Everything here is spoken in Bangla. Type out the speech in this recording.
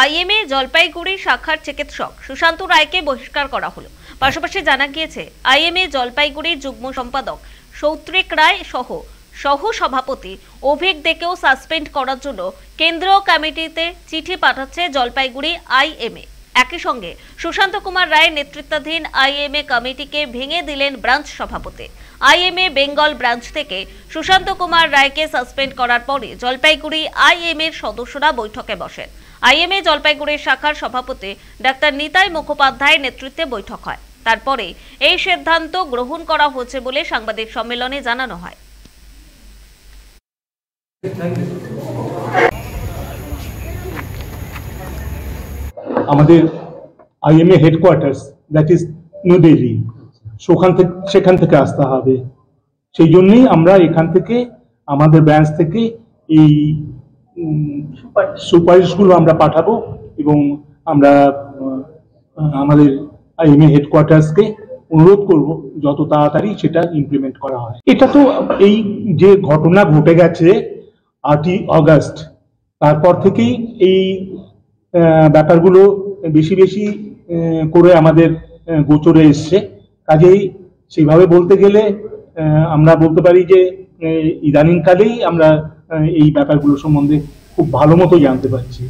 আইএমএ জলপাইগুড়ি শাখার চিকিৎসক সুশান্ত রায়কে বহিষ্কার করা হলো। পাশাপাশি জানা গিয়েছে, আইএমএ জলপাইগুড়ির যুগ্ম সম্পাদক সৌত্রিক রায় সহ সহ সভাপতি অভিক দেকেও সাসপেন্ড করার জন্য কেন্দ্রীয় কমিটিতে চিঠি পাঠাচ্ছে জলপাইগুড়ি আইএমএ। একই সঙ্গে সুশান্ত কুমার রায়ের নেতৃত্বাধীন আইএমএ কমিটিকে ভেঙে দিলেন ব্রাঞ্চ সভাপতি। আইএমএ বেঙ্গল ব্রাঞ্চ থেকে সুশান্ত কুমার রায়কে সাসপেন্ড করার পরে জলপাইগুড়ি আইএমএ এর সদস্যরা বৈঠকে বসেন। আইএমএ জলপাইগুড়ির শাখার সভাপতি ডাক্তার নিতাই মুখোপাধ্যায়ের নেতৃত্বে বৈঠক হয়। তারপরে এই সিদ্ধান্ত গ্রহণ করা হচ্ছে বলে সাংবাদিক সম্মেলনে জানানো হয়। আমাদের IMA headquarters that is new Delhi সেখান থেকে সেখান থেকে আসতে হবে। সেই জন্যই আমরা এখান থেকে, আমাদের ব্রাঞ্চ থেকে এই সুপারিশগুলো আমরা পাঠাবো এবং আমরা আমাদের আইএমএ হেডকোয়ার্টার্সকে অনুরোধ করব যত তাড়াতাড়ি সেটা ইমপ্লিমেন্ট করা হয়। এটা তো এই যে ঘটনা ঘটে গেছে আটই অগাস্ট তারপর থেকেই এই ব্যাপারগুলো বেশি বেশি করে আমাদের গোচরে এসছে। কাজেই সেইভাবে বলতে গেলে আমরা বলতে পারি যে ইদানিংকালেই আমরা এই ব্যাপারগুলো সম্বন্ধে খুব ভালো মতো জানতে পারছি।